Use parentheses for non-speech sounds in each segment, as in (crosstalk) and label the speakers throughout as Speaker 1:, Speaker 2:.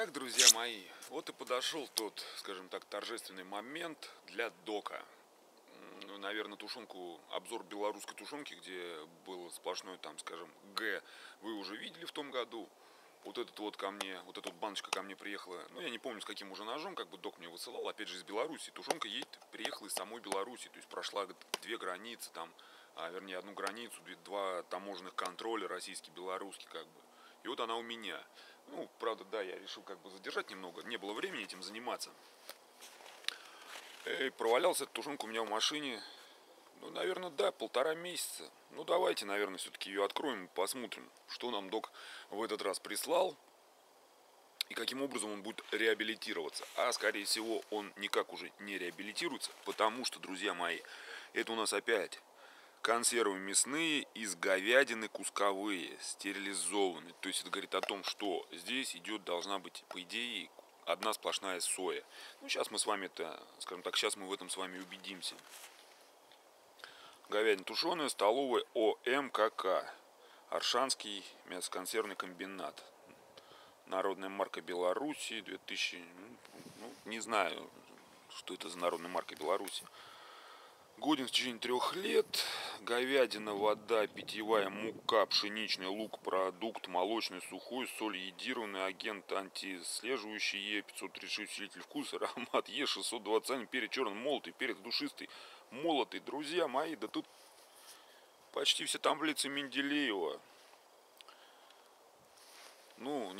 Speaker 1: Итак, друзья мои, вот и подошел тот, скажем так, торжественный момент для дока. Ну, наверное, тушенку, обзор белорусской тушенки, где был сплошной, там, скажем, Г, вы уже видели в том году. Вот этот вот ко мне, вот эта вот баночка ко мне приехала, ну, я не помню, с каким уже ножом, как бы док мне высылал, опять же, из Беларуси. Тушенка едет, приехала из самой Беларуси, то есть прошла две границы, там, а, вернее, одну границу, два таможенных контроля, российский, белорусский, как бы. И вот она у меня. Ну, правда, да, я решил как бы задержать немного. Не было времени этим заниматься. И провалялся эта тушенка у меня в машине. Ну, наверное, да, полтора месяца. Ну, давайте, наверное, все-таки ее откроем и посмотрим, что нам док в этот раз прислал и каким образом он будет реабилитироваться. А, скорее всего, он никак уже не реабилитируется, потому что, друзья мои, это у нас опять консервы мясные из говядины кусковые, стерилизованные. То есть это говорит о том, что здесь идет, должна быть, по идее, одна сплошная соя. Ну, сейчас мы с вами это, скажем так, сейчас мы в этом с вами убедимся. Говядина тушеная, столовая ОМКК. Аршанский мясоконсервный комбинат. Народная марка Беларуси 2000, ну, не знаю, что это за народная марка Беларуси. Годен в течение трех лет. Говядина, вода, питьевая мука, пшеничный лук, продукт, молочный, сухой, соль, едированный, агент антислеживающий Е536, усилитель вкуса, (laughs) аромат Е620, перец черный, молотый, перец душистый, молотый. Друзья мои, да тут почти все таблицы Менделеева.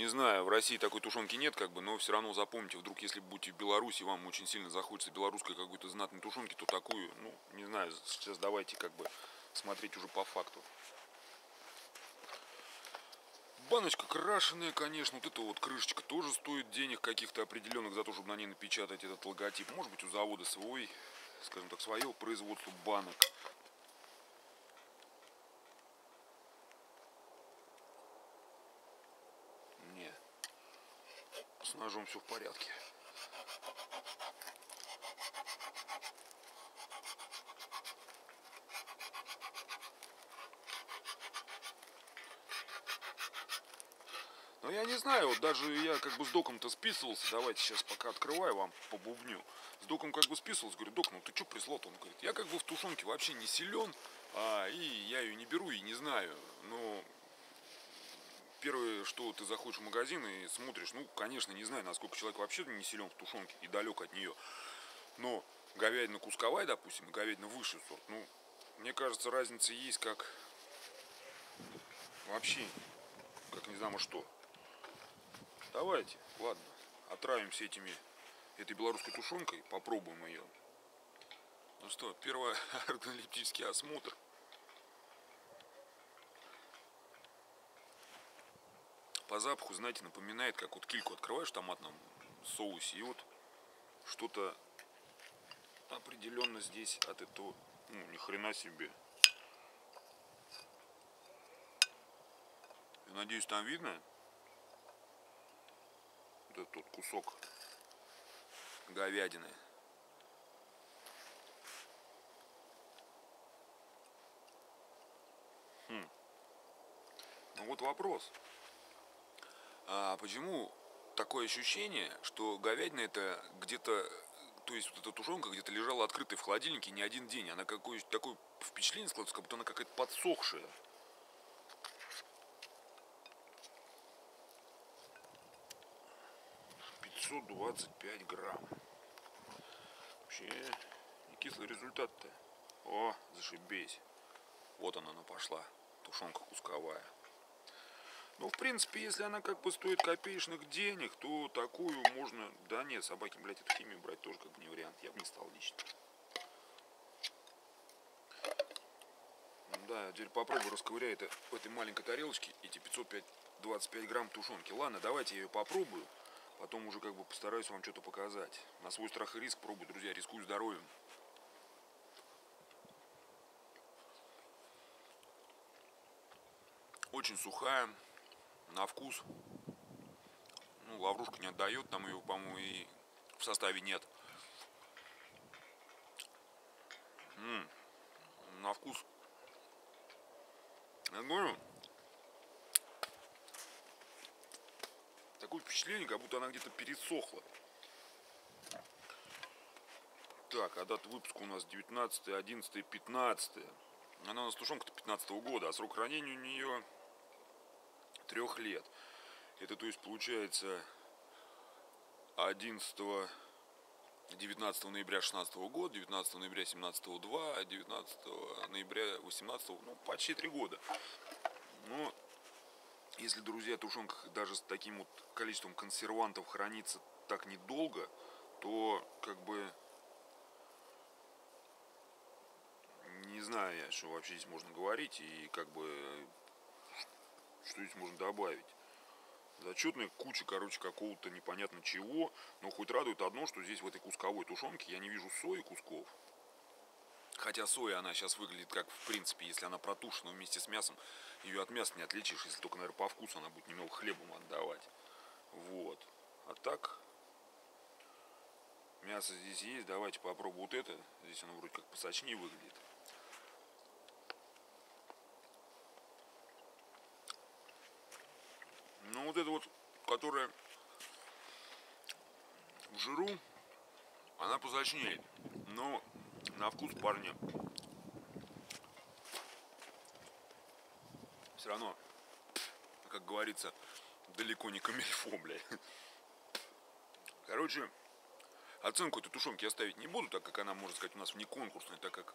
Speaker 1: Не знаю, в России такой тушенки нет, как бы, но все равно запомните, вдруг, если будете в Беларуси, вам очень сильно захочется белорусской какой-то знатной тушенки, то такую, ну, не знаю, сейчас давайте как бы смотреть уже по факту. Баночка крашеная, конечно, вот эта вот крышечка тоже стоит денег каких-то определенных за то, чтобы на ней напечатать этот логотип. Может быть у завода свой, скажем так, свое производство банок. с ножом все в порядке. Но я не знаю, вот даже я как бы с доком-то списывался, давайте сейчас пока открываю вам по бубню. С доком как бы списывался, говорю, док, ну ты что прислал-то? Он говорит, я как бы в тушенке вообще не силен, а, и я ее не беру и не знаю. Но первое, что ты заходишь в магазин и смотришь, ну, конечно, не знаю, насколько человек вообще не силен в тушенке и далек от нее, но говядина кусковая, допустим, и говядина высший сорт, ну, мне кажется, разница есть как вообще, как не знаю, что. Давайте, ладно, отравимся этими, этой белорусской тушенкой, попробуем ее. Ну что, первый (laughs) органолептический осмотр – по запаху, знаете, напоминает, как вот кильку открываешь в томатном соусе, и вот что-то определенно здесь от этого, ну, ни хрена себе. Я надеюсь, там видно вот этот кусок говядины. Хм. Ну вот вопрос. А почему такое ощущение, что говядина это где-то, то есть вот эта тушенка где-то лежала открытой в холодильнике не один день. Она какое такое впечатление складывается, как будто она какая-то подсохшая. Пять грамм. Вообще не кислый результат-то. О, зашибись. Вот она, она пошла. Тушенка кусковая. Ну, в принципе, если она как бы стоит копеечных денег, то такую можно... Да нет, собаки, блядь, эту химию брать тоже как бы не вариант. Я бы не стал лично. Да, теперь попробую расковыряю это в этой маленькой тарелочке эти 505 25 грамм тушенки. Ладно, давайте я ее попробую. Потом уже как бы постараюсь вам что-то показать. На свой страх и риск пробую, друзья, рискую здоровьем. Очень сухая, на вкус. Ну, лаврушка не отдает, там ее, по-моему, и в составе нет. М -м, на вкус. Я говорю, такое впечатление, как будто она где-то пересохла. Так, а дата выпуска у нас 19, 11, 15. Она у нас тушенка-то 15 -го года, а срок хранения у нее трех лет. Это то есть получается 11 19 ноября 16 года, 19 ноября 17 2, 19 ноября 18 ну почти три года. Но если, друзья, тушенка даже с таким вот количеством консервантов хранится так недолго, то как бы не знаю я, что вообще здесь можно говорить и как бы что здесь можно добавить. Зачетная куча, короче, какого-то непонятно чего. Но хоть радует одно, что здесь в этой кусковой тушенке я не вижу сои кусков. Хотя соя, она сейчас выглядит как, в принципе, если она протушена вместе с мясом, ее от мяса не отличишь, если только, наверное, по вкусу она будет немного хлебом отдавать. Вот. А так, мясо здесь есть, давайте попробуем вот это. Здесь оно вроде как посочнее выглядит. Ну вот это вот, которая в жиру, она посочнее. Но на вкус парня все равно, как говорится, далеко не камельфо, блядь. Короче, оценку этой тушенки я ставить не буду, так как она, можно сказать, у нас вне конкурсная, так как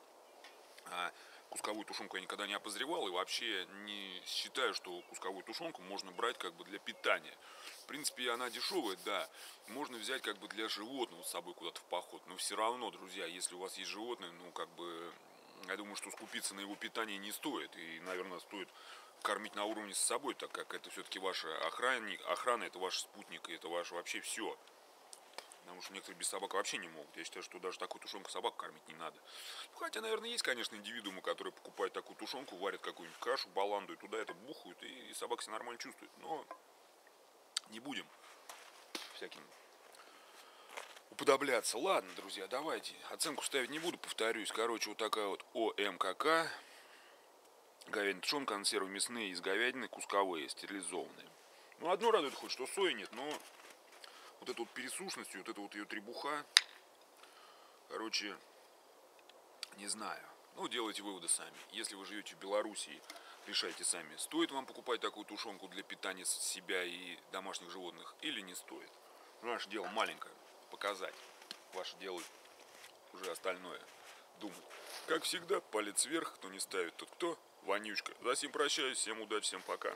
Speaker 1: а, кусковую тушенку я никогда не обозревал и вообще не считаю, что кусковую тушенку можно брать как бы для питания. В принципе, она дешевая, да. Можно взять как бы для животного с собой куда-то в поход. Но все равно, друзья, если у вас есть животное, ну как бы я думаю, что скупиться на его питание не стоит. И, наверное, стоит кормить на уровне с собой, так как это все-таки ваша охранник, охрана, это ваш спутник, и это ваше вообще все. Потому что некоторые без собак вообще не могут. Я считаю, что даже такую тушенку собак кормить не надо. Ну, хотя, наверное, есть, конечно, индивидуумы, которые покупают такую тушенку, варят какую-нибудь кашу, баланду, и туда это бухают, и, и собака себя нормально чувствует. Но не будем всяким уподобляться. Ладно, друзья, давайте. Оценку ставить не буду, повторюсь. Короче, вот такая вот ОМКК. Говядина тушенка, консервы мясные из говядины, кусковые, стерилизованные. Ну, одно радует хоть, что сои нет, но вот эту вот пересушность, вот эта вот ее требуха, короче, не знаю. Ну, делайте выводы сами. Если вы живете в Белоруссии, решайте сами, стоит вам покупать такую тушенку для питания себя и домашних животных или не стоит. Наше дело маленькое, показать. Ваше дело уже остальное думать. Как всегда, палец вверх, кто не ставит, тот кто? Вонючка. За сим прощаюсь, всем удачи, всем пока.